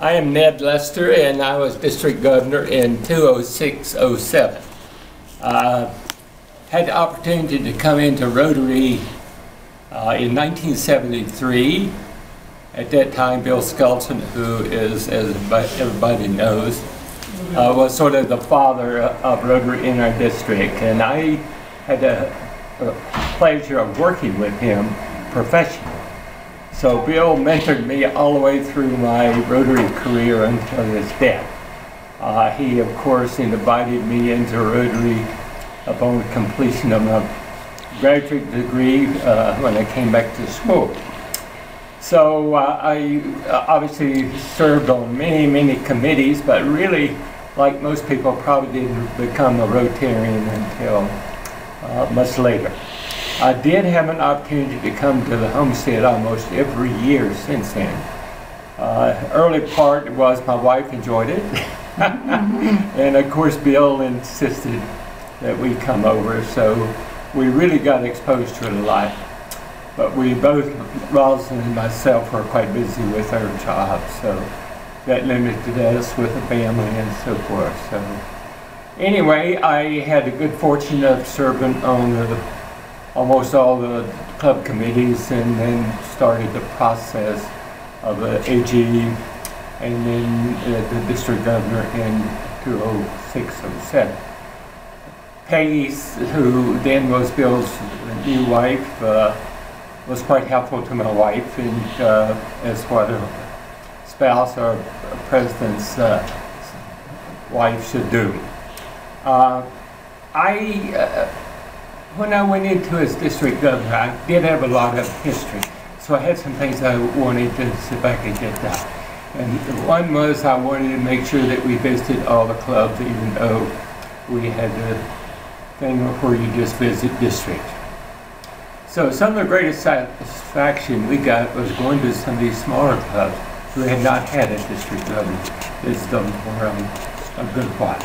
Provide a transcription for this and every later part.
I am Ned Lester, and I was district governor in 20607. Uh, had the opportunity to come into Rotary uh, in 1973. At that time, Bill Skelton, who is, as everybody knows, uh, was sort of the father of Rotary in our district, and I had the pleasure of working with him professionally. So Bill mentored me all the way through my Rotary career until his death. Uh, he, of course, invited me into Rotary upon completion of my graduate degree uh, when I came back to school. So uh, I uh, obviously served on many, many committees, but really, like most people, probably didn't become a Rotarian until uh, much later. I did have an opportunity to come to the homestead almost every year since then. Uh, early part was my wife enjoyed it. and of course Bill insisted that we come over, so we really got exposed to it a lot. But we both, Rosalind and myself, were quite busy with our jobs, so that limited us with the family and so forth. So anyway, I had the good fortune of serving on the almost all the club committees and then started the process of the AG and then uh, the district governor in 2006-07. Peggy, who then was Bill's new wife, uh, was quite helpful to my wife and uh, as what a spouse or a president's uh, wife should do. Uh, I uh, when I went into as district governor, I did have a lot of history. So I had some things I wanted to see if I could get done. And one was I wanted to make sure that we visited all the clubs, even though we had the thing where you just visit district. So some of the greatest satisfaction we got was going to some of these smaller clubs who had not had a district governor visit them for um, a good while.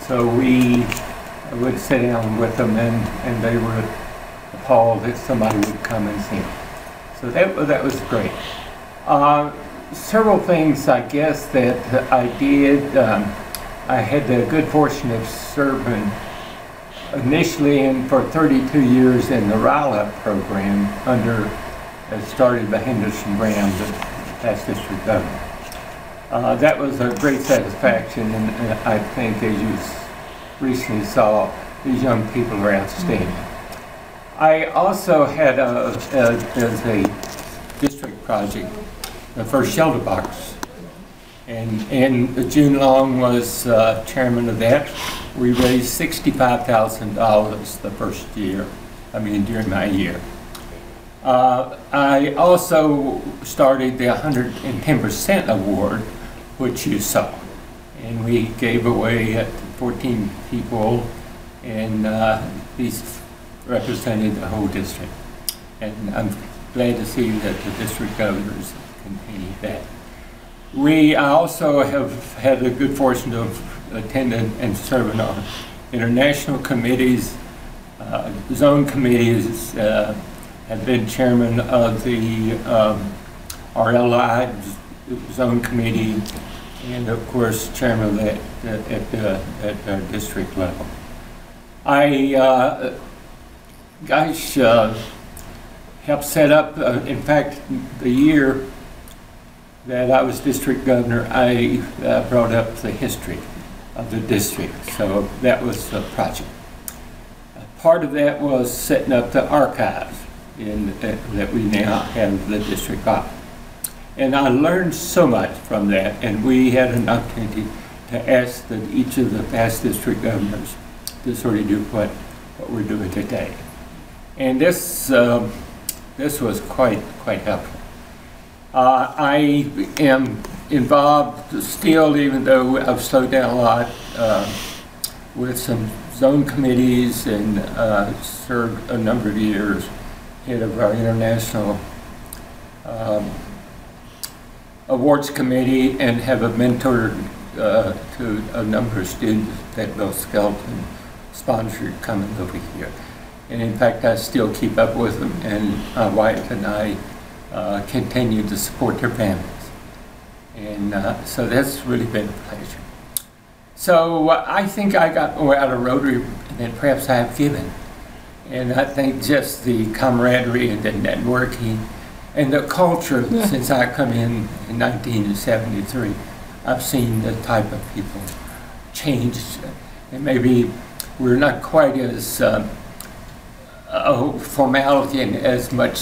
So we I would sit down with them and, and they were appalled that somebody would come and see them. So that, that was great. Uh, several things, I guess, that I did. Um, I had the good fortune of serving initially and for 32 years in the RYLA program under, it started by Henderson Graham, the past district governor. Uh, that was a great satisfaction, and, and I think as you recently saw these young people are outstanding. I also had a, a, as a district project, the first ShelterBox. And, and June Long was uh, chairman of that. We raised $65,000 the first year, I mean during my year. Uh, I also started the 110% award, which you saw. And we gave away 14 people, and uh, these represented the whole district. And I'm glad to see that the district governors continue that. We also have had the good fortune of attending and serving on international committees, uh, zone committees, uh, have been chairman of the um, RLI zone committee, and of course chairman at the at our district level. I uh, guys uh, helped set up. Uh, in fact, the year that I was district governor, I uh, brought up the history of the district. So that was the project. Part of that was setting up the archives in, uh, that we now have the district office. And I learned so much from that, and we had an opportunity to ask that each of the past district governors to sort of do what, what we're doing today. And this, um, this was quite, quite helpful. Uh, I am involved still, even though I've slowed down a lot, uh, with some zone committees and uh, served a number of years head of our international um, awards committee and have a mentor uh, to a number of students that Bill Skelton sponsored coming over here. And in fact, I still keep up with them, and my wife and I uh, continue to support their families. And uh, so that's really been a pleasure. So uh, I think I got more out of Rotary than perhaps I have given. And I think just the camaraderie and the networking and the culture Yeah. since I come in in 1973, I've seen the type of people change. And maybe we're not quite as um, oh, formality and as much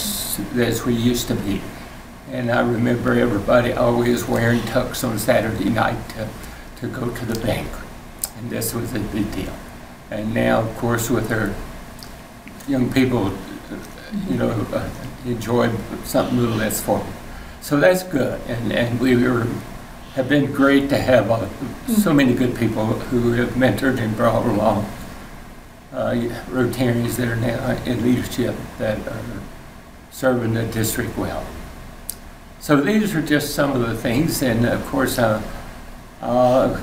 as we used to be. And I remember everybody always wearing tux on Saturday night to, to go to the bank, And this was a big deal. And now, of course, with our young people, you know, uh, enjoy something a little less formal. So that's good. And, and we were, have been great to have uh, so many good people who have mentored and brought along uh, Rotarians that are now in leadership that are serving the district well. So these are just some of the things, and of course, uh, uh,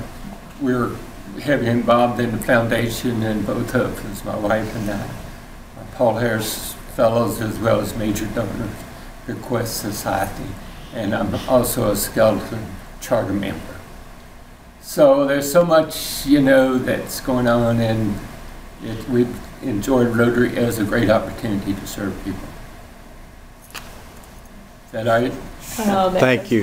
we're heavily involved in the foundation, and both of us, my wife and I, Paul Harris Fellows as well as Major Donors, Bequest Society, and I'm also a Skelton charter member. So there's so much, you know, that's going on, and it, we've enjoyed Rotary as a great opportunity to serve people. Is that all right? Thank you.